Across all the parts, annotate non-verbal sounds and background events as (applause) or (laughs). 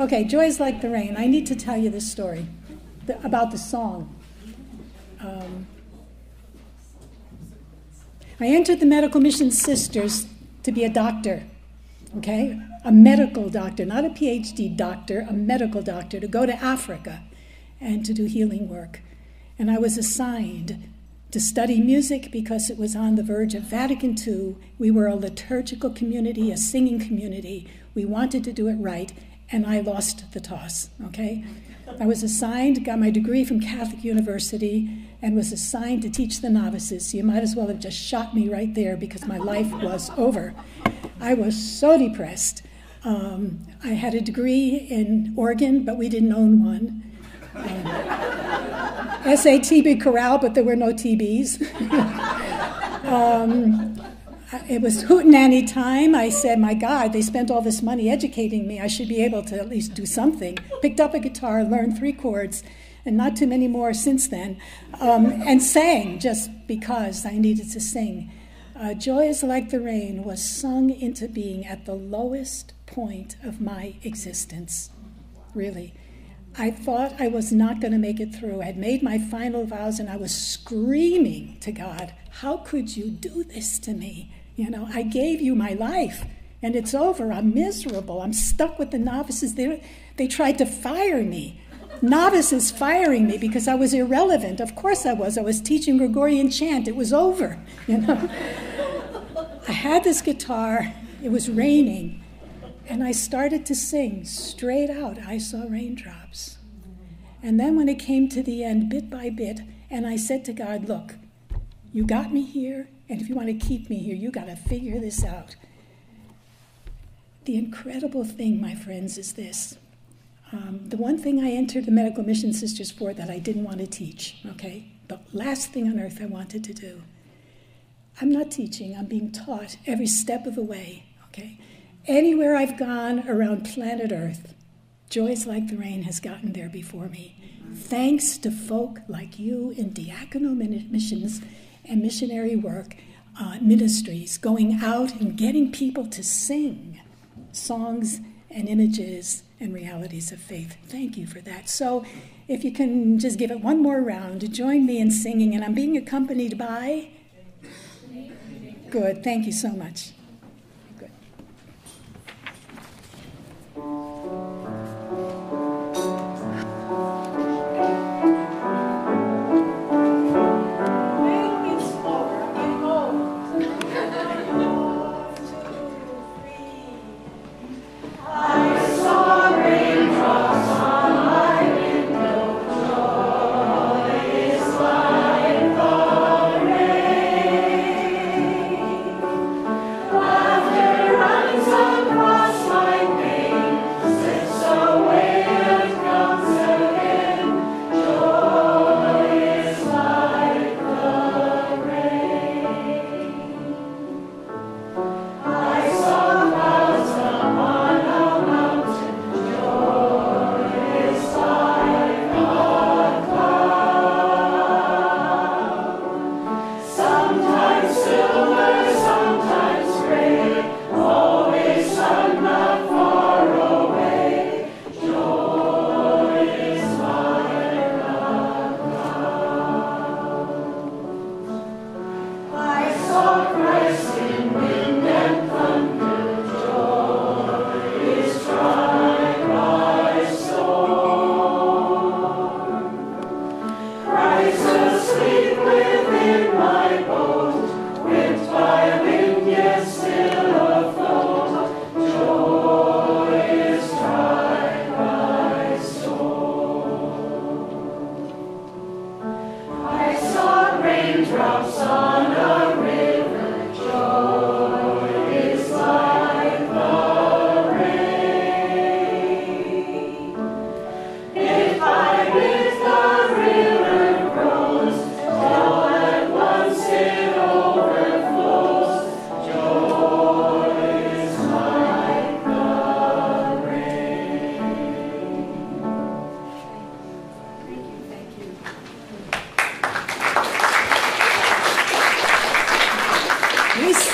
Okay, Joy is like the rain. I need to tell you this story the, about the song. Um, I entered the Medical Mission Sisters to be a doctor, okay? A medical doctor, not a PhD doctor, a medical doctor, to go to Africa and to do healing work. And I was assigned to study music because it was on the verge of Vatican II. We were a liturgical community, a singing community. We wanted to do it right, and I lost the toss, okay? I was assigned, got my degree from Catholic University, and was assigned to teach the novices. You might as well have just shot me right there because my life was over. I was so depressed. Um, I had a degree in organ, but we didn't own one. Um, SAT choral, but there were no TBs. (laughs) um, it was (laughs) hootenanny time. I said, my God, they spent all this money educating me. I should be able to at least do something. Picked up a guitar, learned three chords, and not too many more since then, um, and sang just because I needed to sing. Uh, Joy is Like the Rain was sung into being at the lowest point of my existence, really. I thought I was not going to make it through. I had made my final vows and I was screaming to God, How could you do this to me? You know, I gave you my life and it's over. I'm miserable. I'm stuck with the novices. They, they tried to fire me. Novices firing me because I was irrelevant. Of course I was. I was teaching Gregorian chant. It was over. (laughs) You know, I had this guitar. It was raining, and I started to sing straight out. I saw raindrops, and then when it came to the end, bit by bit, and I said to God, "Look, you got me here. And if you want to keep me here, you got to figure this out. The incredible thing, my friends, is this. Um, the one thing I entered the Medical Mission Sisters for that I didn't want to teach, okay? The last thing on earth I wanted to do. I'm not teaching, I'm being taught every step of the way, okay? Anywhere I've gone around planet Earth, joys like the rain has gotten there before me. Thanks to folk like you in diaconal missions and missionary work uh, ministries, going out and getting people to sing songs and images and realities of faith. Thank you for that. So, if you can just give it one more round, join me in singing, and I'm being accompanied by. Good, thank you so much.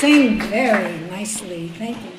sing very nicely. Thank you.